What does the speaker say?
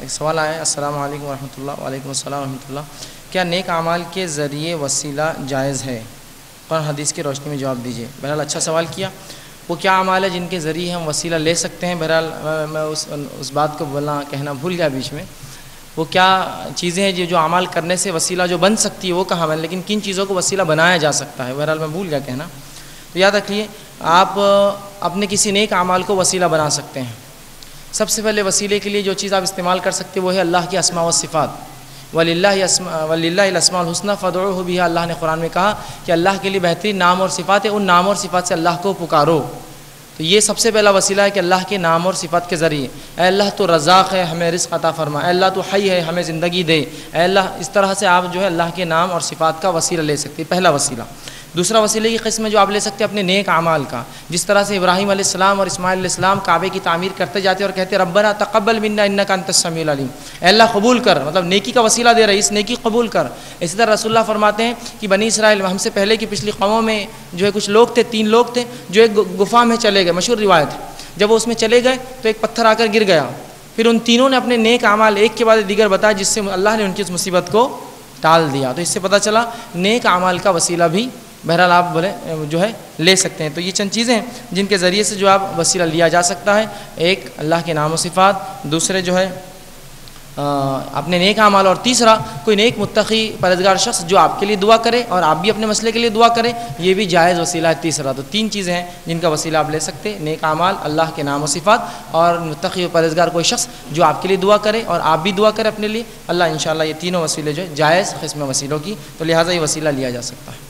ایک سوال آیا ہے، السلام علیکم ورحمۃ اللہ، وعلیکم السلام ورحمۃ اللہ۔ کیا نیک اعمال کے ذریعے وسیلہ جائز ہے؟ قرآن حدیث کی روشنی میں جواب دیجیے بہرحال اچھا سوال کیا۔ وہ کیا اعمال ہے جن کے ذریعے ہم وسیلہ لے سکتے ہیں؟ بہرحال میں اس اس بات کو بولنا، کہنا بھول گیا بیچ میں۔ وہ کیا چیزیں ہیں جو اعمال کرنے سے وسیلہ جو بن سکتی ہے، وہ کہاں ہے لیکن کن چیزوں کو وسیلہ بنایا جا سکتا ہے؟ بہرحال میں بھول گیا کہنا۔ تو یاد رکھیے، آپ اپنے کسی نیک اعمال کو وسیلہ بنا سکتے ہیں۔ سب سے پہلے وسیلے کے لیے جو چیز آپ استعمال کر سکتے وہ ہے اللہ کی اسماء و صفات۔ ولی اللہ اسما ولی اللہ الاسماء الحسنہ فدع بھی اللہ نے قرآن میں کہا کہ اللہ کے لیے بہترین نام اور صفات ہے ان نام اور صفات سے اللہ کو پکارو۔ تو یہ سب سے پہلا وسیلہ ہے کہ اللہ کے نام اور صفات کے ذریعے۔ اے اللہ تو رزاق ہے، ہمیں رزق عطا فرما۔ اے اللہ تو حی ہے، ہمیں زندگی دے۔ اے اللہ اس طرح سے آپ جو ہے اللہ کے نام اور صفات کا وسیلہ لے سکتے پہلا وسیلہ۔ دوسرا وسیلے کی قسم ہے جو آپ لے سکتے ہیں اپنے نیک اعمال کا، جس طرح سے ابراہیم علیہ السلام اور اسماعیل علیہ السلام کعبے کی تعمیر کرتے جاتے اور کہتے ربنا تقبل منا انک انت السمیع العلیم اے اللہ، قبول کر مطلب نیکی کا وسیلہ دے رہے اس نیکی قبول کر۔ اسی طرح رسول اللہ فرماتے ہیں کہ بنی اسرائیل ہم سے پہلے کی پچھلی قوموں میں جو ہے کچھ لوگ تھے، تین لوگ تھے، جو ایک گفا میں چلے گئے، مشہور روایت جب وہ اس میں چلے گئے تو ایک پتھر آ کر گر گیا۔ پھر ان تینوں نے اپنے نیک اعمال ایک کے بعد دیگر بتایا، جس سے اللہ نے ان کی اس مصیبت کو ٹال دیا۔ تو اس سے پتہ چلا، نیک اعمال کا وسیلہ بھی بہرحال آپ بولے جو ہے، لے سکتے ہیں۔ تو یہ چند چیزیں ہیں جن کے ذریعے سے جو آپ وسیلہ لیا جا سکتا ہے۔ ایک، اللہ کے نام و صفات۔ دوسرے، جو ہے اپنے نیک اعمال اور تیسرا، کوئی نیک متقی پرزگار شخص جو آپ کے لیے دعا کرے اور آپ بھی اپنے مسئلے کے لیے دعا کریں یہ بھی جائز وسیلہ ہے۔ تیسرا، تو تین چیزیں ہیں جن کا وسیلہ آپ لے سکتے نیک اعمال، اللہ کے نام و صفات اور متقی و پرزگار کوئی شخص جو آپ کے لیے دعا کرے اور آپ بھی دعا کریں اپنے لیے۔ اللہ انشاءاللہ یہ تینوں وسیلے جو ہے، جائز قسم وسیلوں کی۔ تو لہٰذا یہ وسیلہ لیا جا سکتا ہے۔